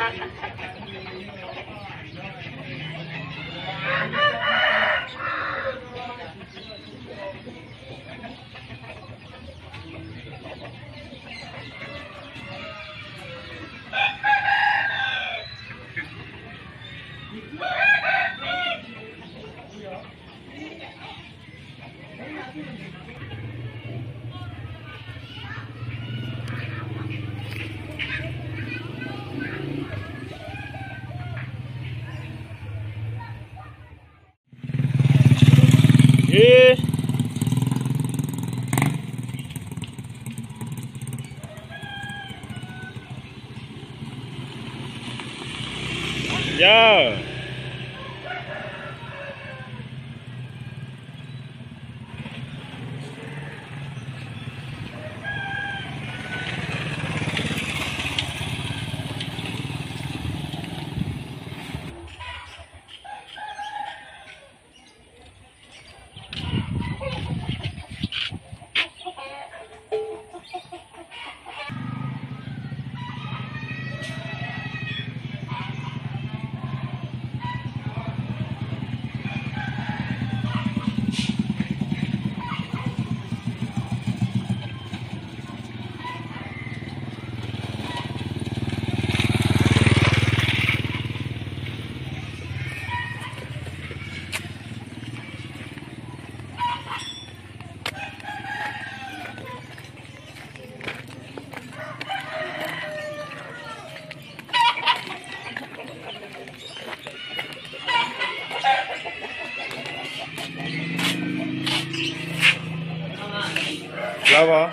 Woo! 예. 야. Java